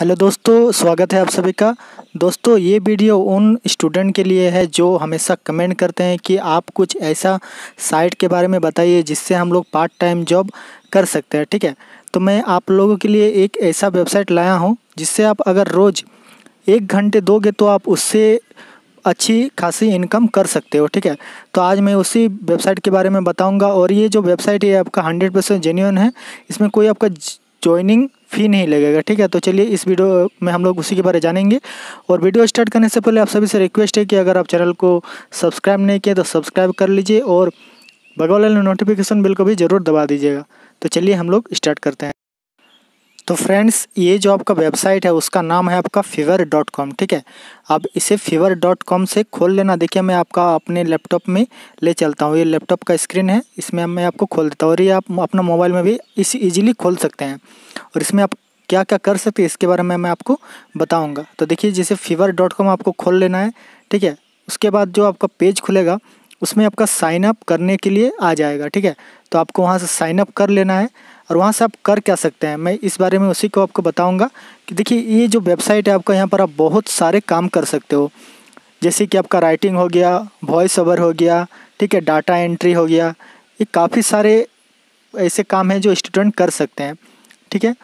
Hello दोस्तों, स्वागत है आप सभी का। दोस्तों, ये वीडियो उन स्टूडेंट के लिए है जो हमेशा कमेंट करते हैं कि आप कुछ ऐसा साइट के बारे में बताइए जिससे हम लोग पार्ट टाइम जॉब कर सकते हैं, ठीक है? तो मैं आप लोगों के लिए एक ऐसा वेबसाइट लाया हूँ जिससे आप अगर रोज़ एक घंटे दोगे तो आप उससे अच्छी खासी इनकम कर सकते हो, ठीक है? तो आज मैं उसी वेबसाइट के बारे में बताऊँगा और ये जो वेबसाइट है आपका हंड्रेड परसेंट जेन्यून है। इसमें कोई आपका ज्वाइनिंग फ़ी नहीं लगेगा, ठीक है? तो चलिए इस वीडियो में हम लोग उसी के बारे में जानेंगे। और वीडियो स्टार्ट करने से पहले आप सभी से रिक्वेस्ट है कि अगर आप चैनल को सब्सक्राइब नहीं किया तो सब्सक्राइब कर लीजिए और बगल वाले नोटिफिकेशन बिल को भी ज़रूर दबा दीजिएगा। तो चलिए हम लोग स्टार्ट करते हैं। तो फ्रेंड्स ये जो आपका वेबसाइट है, उसका नाम है आपका फीवर डॉट कॉम ठीक है? अब इसे फीवर डॉट कॉम से खोल लेना। देखिए, मैं आपका अपने लैपटॉप में ले चलता हूँ। ये लैपटॉप का स्क्रीन है, इसमें मैं आपको खोल देता हूँ। और ये आप अपना मोबाइल में भी इस ईजिली खोल सकते हैं। और इसमें आप क्या क्या कर सकते हैं, इसके बारे में मैं आपको बताऊँगा। तो देखिए, जैसे फीवर डॉट कॉम आपको खोल लेना है, ठीक है? उसके बाद जो आपका पेज खुलेगा, उसमें आपका साइन अप करने के लिए आ जाएगा, ठीक है? तो आपको वहाँ से साइन अप कर लेना है। और वहाँ से आप कर क्या सकते हैं? मैं इस बारे में उसी को आपको बताऊँगा कि देखिए, ये जो वेबसाइट है आपका, यहाँ पर आप बहुत सारे काम कर सकते हो। जैसे कि आपका राइटिंग हो गया, वॉइस ओवर हो गया, ठीक है, डाटा एंट्री हो गया, ये काफ़ी सारे ऐसे काम हैं जो स्टूडेंट कर सकते हैं, ठीक है?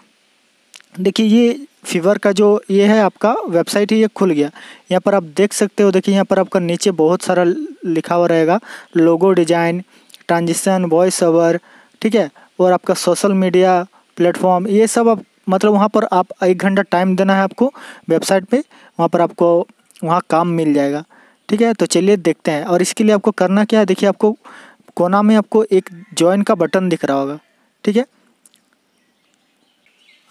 देखिए, ये फीवर का जो, ये है आपका वेबसाइट है ये खुल गया। यहाँ पर आप देख सकते हो, देखिए, यहाँ पर आपका नीचे बहुत सारा लिखा हुआ रहेगा, logo design, transition, voice over, ठीक है? और आपका सोशल मीडिया प्लेटफॉर्म ये सब आप मतलब वहाँ पर आप एक घंटा टाइम देना है आपको वेबसाइट पे, वहाँ पर आपको, वहाँ काम मिल जाएगा। ठीक है? तो चलिए देखते हैं। और इसके लिए आपको करना क्या है? देखिए आपको कोना में आपको एक ज्वाइन का बटन दिख रहा होगा। ठीक है?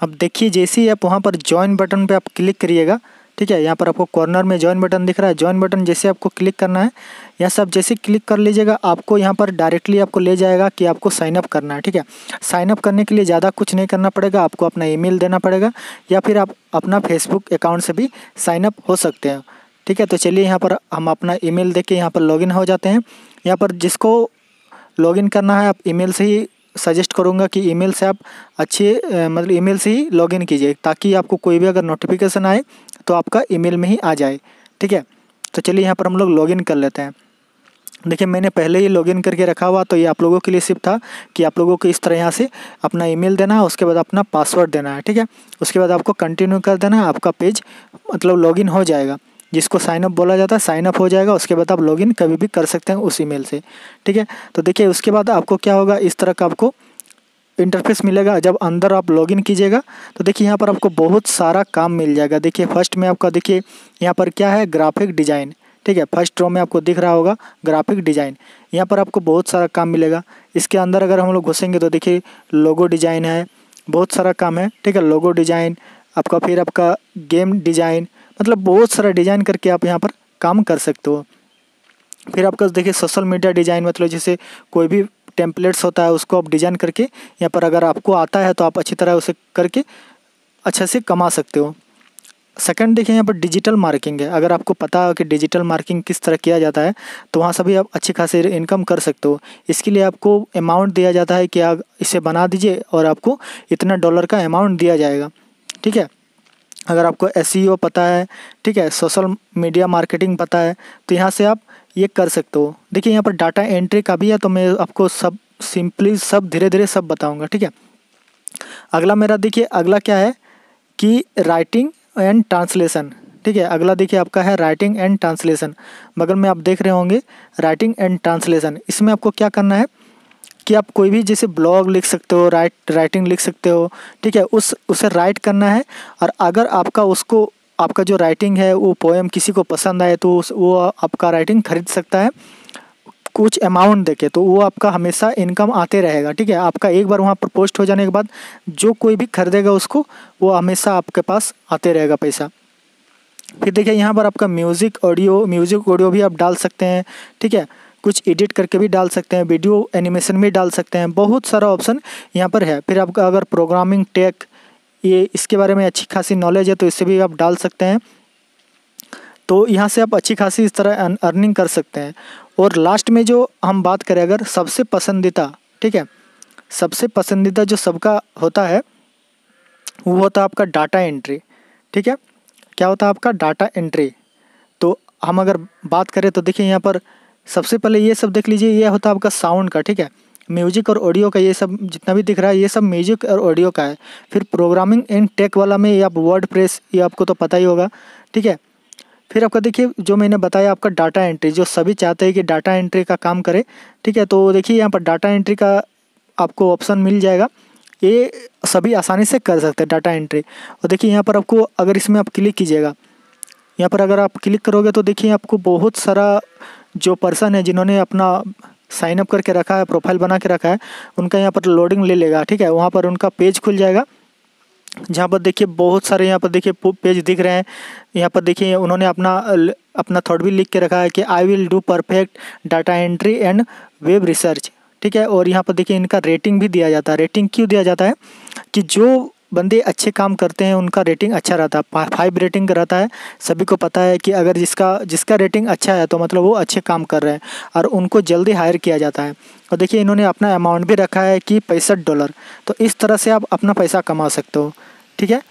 अब देखिए, जैसे ही आप वहाँ पर ज्वाइन बटन पे आप क्लिक करिएगा ठीक है, यहाँ पर आपको कॉर्नर में ज्वाइन बटन दिख रहा है। ज्वाइन बटन जैसे आपको क्लिक करना है यहाँ सब जैसे क्लिक कर लीजिएगा, आपको यहाँ पर डायरेक्टली आपको ले जाएगा कि आपको साइनअप करना है, ठीक है। साइनअप करने के लिए ज़्यादा कुछ नहीं करना पड़ेगा, आपको अपना ईमेल देना पड़ेगा, या फिर आप अपना फेसबुक अकाउंट से भी साइन अप हो सकते हैं। ठीक है तो चलिए यहाँ पर हम अपना ईमेल दे के यहाँ पर लॉगिन हो जाते हैं। यहाँ पर जिसको लॉगिन करना है, आप ईमेल से ही सजेस्ट करूँगा कि ईमेल से आप अच्छे मतलब ईमेल से ही लॉगिन कीजिए, ताकि आपको कोई भी अगर नोटिफिकेशन आए तो आपका ईमेल में ही आ जाए। ठीक है? तो चलिए यहाँ पर हम लोग लॉगिन कर लेते हैं। देखिए, मैंने पहले ही लॉगिन करके रखा हुआ तो ये आप लोगों के लिए सिर्फ़ था कि आप लोगों को इस तरह यहाँ से अपना ईमेल देना है, उसके बाद अपना पासवर्ड देना है। ठीक है? उसके बाद आपको कंटिन्यू कर देना है, आपका पेज मतलब लॉगिन हो जाएगा। जिसको साइनअप बोला जाता है साइनअप हो जाएगा, उसके बाद आप लॉगिन कभी भी कर सकते हैं उस ईमेल से। ठीक है? तो देखिए, उसके बाद आपको क्या होगा, इस तरह का आपको इंटरफेस मिलेगा। जब अंदर आप लॉगिन कीजिएगा तो देखिए यहाँ पर आपको बहुत सारा काम मिल जाएगा। देखिए फ़र्स्ट में आपका देखिए, यहाँ पर क्या है? ग्राफिक डिज़ाइन ठीक है? फ़र्स्ट रो में आपको दिख रहा होगा ग्राफिक डिज़ाइन यहाँ पर आपको बहुत सारा काम मिलेगा। इसके अंदर अगर हम लोग घुसेंगे तो देखिए लोगो डिज़ाइन है, बहुत सारा काम है, ठीक है? लोगो डिज़ाइन आपका फिर आपका गेम डिज़ाइन मतलब बहुत सारा डिज़ाइन करके आप यहाँ पर काम कर सकते हो। फिर आपका देखिए सोशल मीडिया डिज़ाइन मतलब जैसे कोई भी टेम्पलेट्स होता है, उसको आप डिज़ाइन करके, यहाँ पर अगर आपको आता है तो आप अच्छी तरह उसे करके अच्छे से कमा सकते हो। सेकंड देखिए, यहाँ पर डिजिटल मार्किंग है। अगर आपको पता हो कि डिजिटल मार्किंग किस तरह किया जाता है तो वहाँ से भी आप अच्छी खासी इनकम कर सकते हो। इसके लिए आपको अमाउंट दिया जाता है कि आप इसे बना दीजिए और आपको इतना डॉलर का अमाउंट दिया जाएगा। ठीक है? अगर आपको एस e पता है, ठीक है? सोशल मीडिया मार्केटिंग पता है तो यहाँ से आप ये कर सकते हो। देखिए, यहाँ पर डाटा एंट्री का भी है तो मैं आपको सब सिंपली सब धीरे धीरे सब बताऊँगा, ठीक है? अगला मेरा, देखिए, अगला क्या है कि राइटिंग एंड ट्रांसलेशन ठीक है? अगला, देखिए, आपका है राइटिंग एंड ट्रांसलेशन बगल में, आप देख रहे होंगे राइटिंग एंड ट्रांसलेशन इसमें आपको क्या करना है कि आप कोई भी, जैसे ब्लॉग लिख सकते हो राइट राइटिंग लिख सकते हो, ठीक है? उस, उसे राइट करना है, और अगर आपका उसको आपका जो राइटिंग है, वो पोएम किसी को पसंद आए तो वो आपका राइटिंग खरीद सकता है। कुछ अमाउंट देके तो वो आपका हमेशा इनकम आते रहेगा, ठीक है? आपका एक बार वहाँ पर पोस्ट हो जाने के बाद, जो कोई भी खरीदेगा उसको, वो हमेशा आपके पास आते रहेगा पैसा। फिर देखिए, यहाँ पर आपका म्यूज़िक ऑडियो म्यूज़िक ऑडियो भी आप डाल सकते हैं, ठीक है? कुछ एडिट करके भी डाल सकते हैं वीडियो एनिमेशन भी डाल सकते हैं, बहुत सारा ऑप्शन यहाँ पर है। फिर आपका अगर प्रोग्रामिंग टेक ये इसके बारे में अच्छी खासी नॉलेज है तो इससे भी आप डाल सकते हैं। तो यहाँ से आप अच्छी खासी इस तरह अर्निंग कर सकते हैं। और लास्ट में जो हम बात करें, अगर सबसे पसंदीदा, ठीक है? सबसे पसंदीदा जो सबका होता है, वो होता है आपका डाटा एंट्री ठीक है? क्या होता है आपका डाटा एंट्री तो हम अगर बात करें तो देखिए यहाँ पर सबसे पहले ये सब देख लीजिए, ये होता है आपका साउंड का, ठीक है? म्यूज़िक और ऑडियो का ये सब जितना भी दिख रहा है, ये सब म्यूज़िक और ऑडियो का है। फिर प्रोग्रामिंग एंड टेक वाला में ये आप वर्ड प्रेस ये आपको तो पता ही होगा, ठीक है? फिर आपका देखिए, जो मैंने बताया आपका डाटा एंट्री, जो सभी चाहते हैं कि डाटा एंट्री का काम करे, ठीक है? तो देखिए, यहाँ पर डाटा एंट्री का आपको ऑप्शन मिल जाएगा। ये सभी आसानी से कर सकते हैं डाटा एंट्री। और देखिए, यहाँ पर आपको अगर इसमें आप क्लिक कीजिएगा, यहाँ पर अगर आप क्लिक करोगे तो देखिए, आपको बहुत सारा जो पर्सन है जिन्होंने अपना साइन अप करके रखा है, प्रोफ़ाइल बना के रखा है, उनका यहाँ पर लोडिंग ले लेगा, ठीक है? वहाँ पर उनका पेज खुल जाएगा। जहाँ पर देखिए बहुत सारे यहाँ पर देखिए पेज दिख रहे हैं। यहाँ पर देखिए उन्होंने अपना अपना थॉट भी लिख के रखा है कि I will do perfect data entry and web research ठीक है? और यहाँ पर देखिए इनका रेटिंग भी दिया जाता है। रेटिंग क्यों दिया जाता है? कि जो बंदे अच्छे काम करते हैं, उनका रेटिंग अच्छा रहता है फाइव रेटिंग रहता है, सभी को पता है कि अगर जिसका जिसका रेटिंग अच्छा है तो मतलब वो अच्छे काम कर रहे हैं और उनको जल्दी हायर किया जाता है। और देखिए, इन्होंने अपना अमाउंट भी रखा है कि पैंसठ डॉलर तो इस तरह से आप अपना पैसा कमा सकते हो, ठीक है?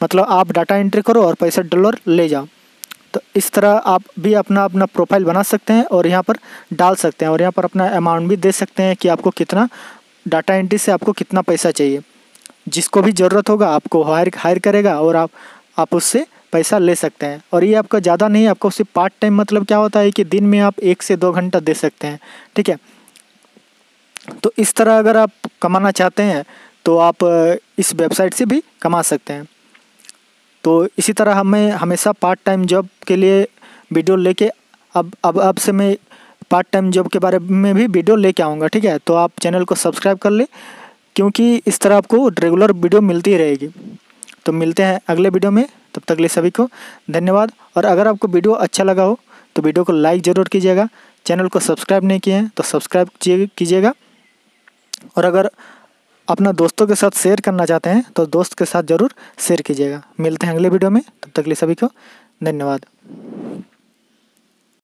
मतलब आप डाटा एंट्री करो और पैंसठ डॉलर ले जाओ। तो इस तरह आप भी अपना अपना प्रोफ़ाइल बना सकते हैं और यहाँ पर डाल सकते हैं और यहाँ पर अपना अमाउंट भी दे सकते हैं कि आपको कितना डाटा एंट्री से आपको कितना पैसा चाहिए। जिसको भी ज़रूरत होगा आपको हायर हायर करेगा और आप आप उससे पैसा ले सकते हैं। और ये आपका ज़्यादा नहीं, आपको सिर्फ़ पार्ट टाइम मतलब क्या होता है कि दिन में आप एक से दो घंटा दे सकते हैं, ठीक है? तो इस तरह अगर आप कमाना चाहते हैं तो आप इस वेबसाइट से भी कमा सकते हैं। तो इसी तरह हमें हमेशा पार्ट टाइम जॉब के लिए वीडियो लेके, अब अब अब से मैं पार्ट टाइम जॉब के बारे में भी वीडियो लेके आऊँगा, ठीक है? तो आप चैनल को सब्सक्राइब कर ले क्योंकि इस तरह आपको रेगुलर वीडियो मिलती रहेगी। तो मिलते हैं अगले वीडियो में। तब तक ले सभी को धन्यवाद। और अगर आपको वीडियो अच्छा लगा हो तो वीडियो को लाइक ज़रूर कीजिएगा। चैनल को सब्सक्राइब नहीं किए हैं तो सब्सक्राइब कीजिएगा। और अगर अपना दोस्तों के साथ शेयर करना चाहते हैं तो दोस्त के साथ ज़रूर शेयर कीजिएगा। मिलते हैं अगले वीडियो में। तब तक लिए सभी को धन्यवाद।